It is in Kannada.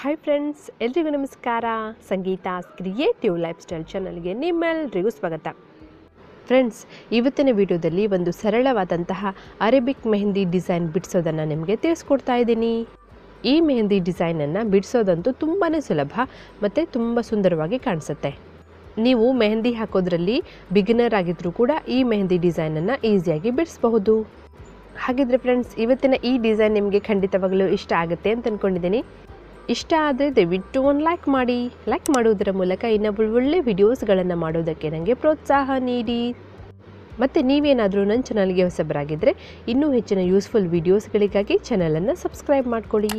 ಹಾಯ್ ಫ್ರೆಂಡ್ಸ್ ಎಲ್ರಿಗೂ ನಮಸ್ಕಾರ. ಸಂಗೀತ ಕ್ರಿಯೇಟಿವ್ ಲೈಫ್ ಸ್ಟೈಲ್ ಚಾನಲ್ಗೆ ನಿಮ್ಮೆಲ್ಲರಿಗೂ ಸ್ವಾಗತ. ಫ್ರೆಂಡ್ಸ್ ಇವತ್ತಿನ ವಿಡಿಯೋದಲ್ಲಿ ಒಂದು ಸರಳವಾದಂತಹ ಅರೇಬಿಕ್ ಮೆಹಂದಿ ಡಿಸೈನ್ ಬಿಡಿಸೋದನ್ನು ನಿಮಗೆ ತಿಳಿಸ್ಕೊಡ್ತಾ ಇದ್ದೀನಿ. ಈ ಮೆಹಂದಿ ಡಿಸೈನನ್ನು ಬಿಡಿಸೋದಂತೂ ತುಂಬಾ ಸುಲಭ ಮತ್ತು ತುಂಬ ಸುಂದರವಾಗಿ ಕಾಣಿಸುತ್ತೆ. ನೀವು ಮೆಹಂದಿ ಹಾಕೋದ್ರಲ್ಲಿ ಬಿಗಿನರ್ ಆಗಿದ್ದರೂ ಕೂಡ ಈ ಮೆಹಂದಿ ಡಿಸೈನನ್ನು ಈಸಿಯಾಗಿ ಬಿಡಿಸಬಹುದು. ಹಾಗಿದ್ರೆ ಫ್ರೆಂಡ್ಸ್ ಇವತ್ತಿನ ಈ ಡಿಸೈನ್ ನಿಮಗೆ ಖಂಡಿತವಾಗಲೂ ಇಷ್ಟ ಆಗುತ್ತೆ ಅಂತ ಅಂದ್ಕೊಂಡಿದ್ದೀನಿ ಇಷ್ಟ ಆದರೆ ದಯವಿಟ್ಟು ಒಂದು ಲೈಕ್ ಮಾಡಿ. ಲೈಕ್ ಮಾಡೋದರ ಮೂಲಕ ಇನ್ನೊಬ್ಬಳು ಒಳ್ಳೆ ವಿಡಿಯೋಸ್ಗಳನ್ನು ಮಾಡೋದಕ್ಕೆ ನನಗೆ ಪ್ರೋತ್ಸಾಹ ನೀಡಿ. ಮತ್ತು ನೀವೇನಾದರೂ ನನ್ನ ಚಾನಲ್ಗೆ ಹೊಸಬರಾಗಿದ್ದರೆ ಇನ್ನೂ ಹೆಚ್ಚಿನ ಯೂಸ್ಫುಲ್ ವೀಡಿಯೋಸ್ಗಳಿಗಾಗಿ ಚಾನಲನ್ನು ಸಬ್ಸ್ಕ್ರೈಬ್ ಮಾಡ್ಕೊಳ್ಳಿ.